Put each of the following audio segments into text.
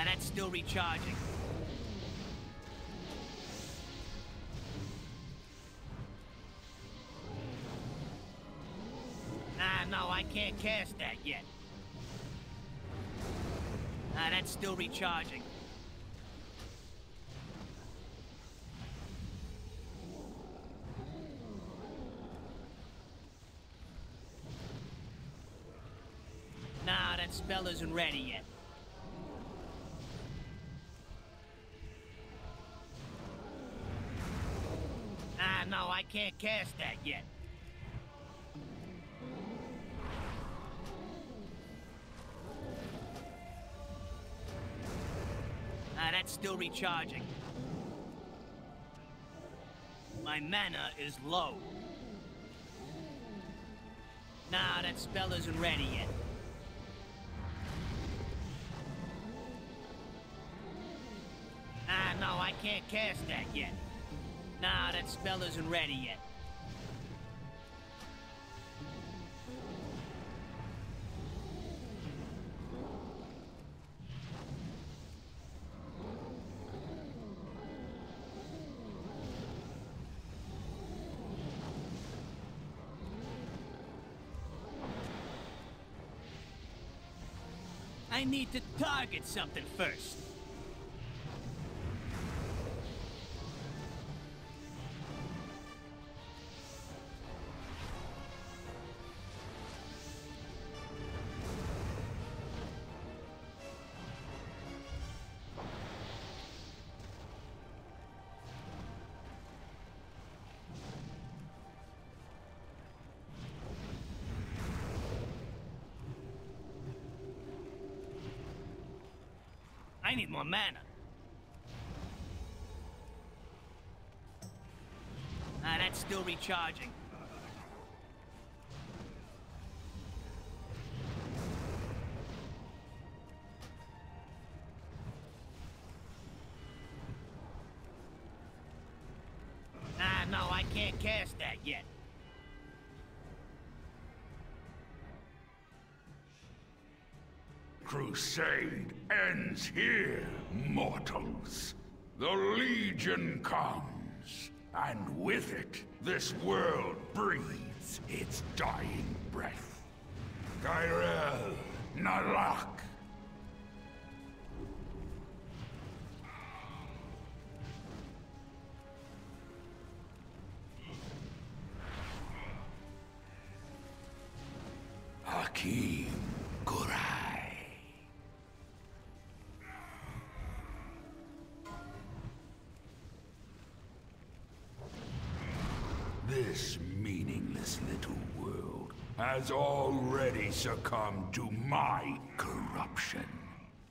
Ah, that's still recharging. Ah, no, I can't cast that yet. Ah, that's still recharging. Nah, that spell isn't ready yet. Can't cast that yet. Ah, that's still recharging. My mana is low. Nah, that spell isn't ready yet. Ah, no, I can't cast that yet. Nah, that spell isn't ready yet. I need to target something first. I need more mana. Ah, that's still recharging. Ah, no, I can't cast that yet. Crusade ends here, mortals. The Legion comes, and with it, this world breathes its dying breath. Tyrell, Nalak, This meaningless little world has already succumbed to my corruption.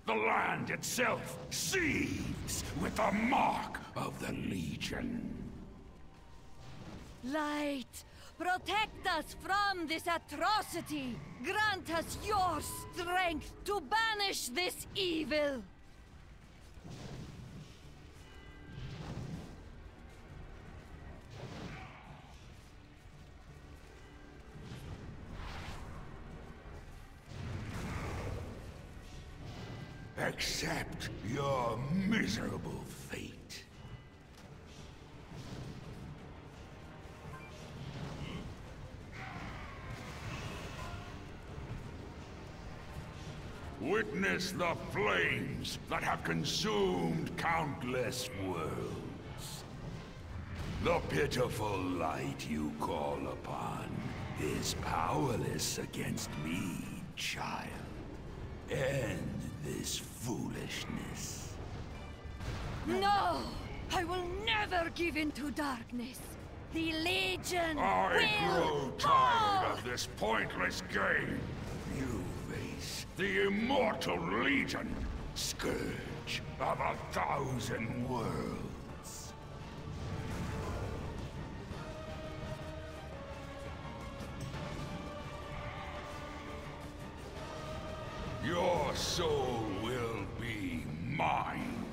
The land itself seethes with the mark of the Legion. Light, protect us from this atrocity. Grant us your strength to banish this evil. Accept your miserable fate. Witness the flames that have consumed countless worlds. The pitiful light you call upon is powerless against me, child. End this foolishness. No! I will never give in to darkness. The Legion I will grow fall! tired of this pointless game. You face the immortal Legion, scourge of a thousand worlds. Your soul will be mine.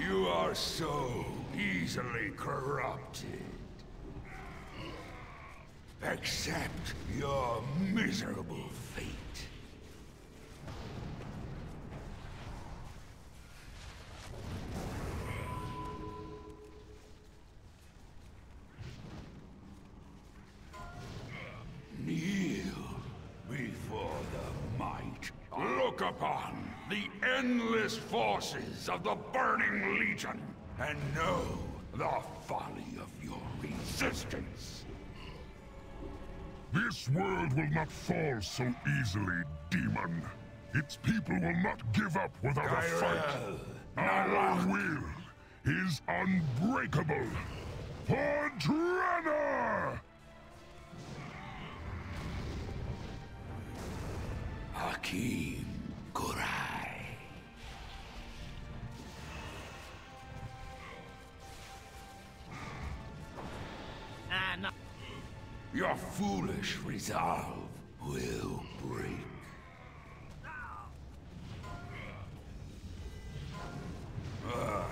You are so easily corrupted. Accept your miserable fate. Look upon the endless forces of the Burning Legion and know the folly of your resistance. This world will not fall so easily, demon. Its people will not give up without a fight. Our will is unbreakable. For! Hakim Ah, no. Your foolish resolve will break. Ugh,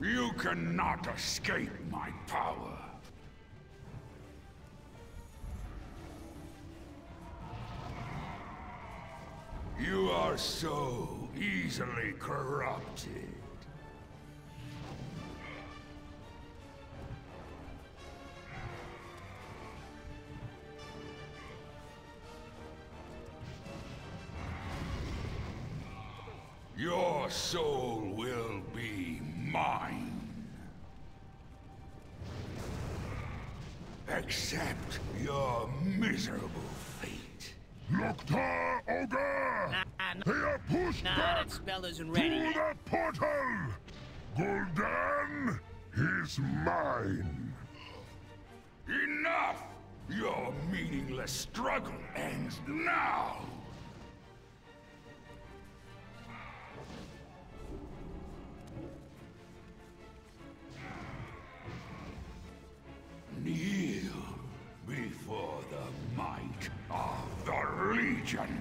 you cannot escape my power. You are so easily corrupted. Mine. Accept your miserable fate. Lok'tar ogar! Nah, They are pushed Nah, back that spell isn't to ready the portal! Gul'dan is mine! Enough! Your meaningless struggle ends now! The Legion!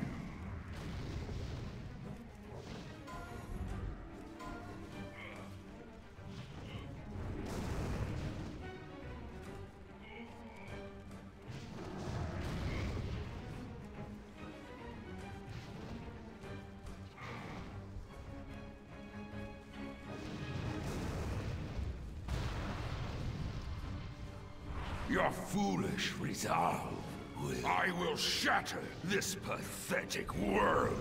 Your foolish resolve will... I will shatter this pathetic world.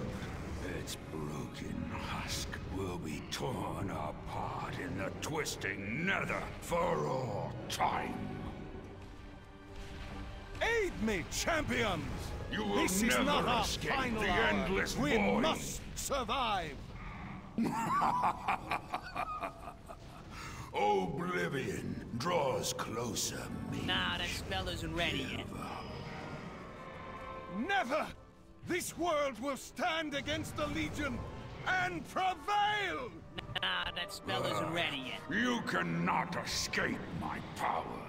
Its broken husk will be torn apart in the twisting nether for all time. Aid me, champions! You will this is never not our escape final the hour. endless We void. must survive. Oblivion draws closer me. Nah, that spell isn't ready yet. Never! This world will stand against the Legion and prevail! Nah, that spell isn't ready yet. You cannot escape my power.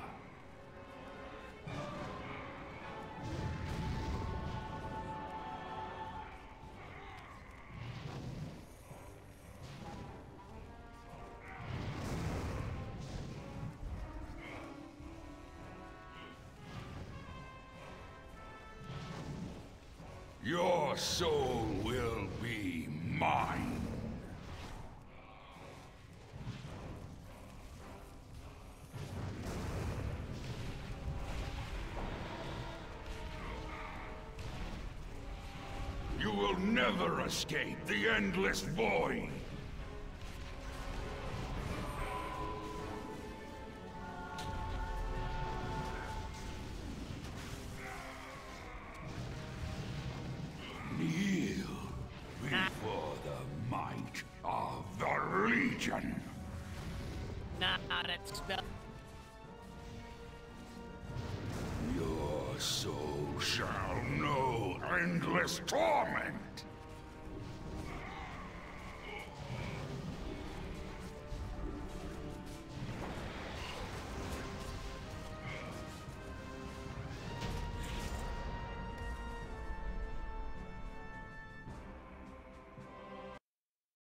Your soul will be mine. You will never escape the endless void. The Legion. Nah, that spell. Your soul shall know endless torment.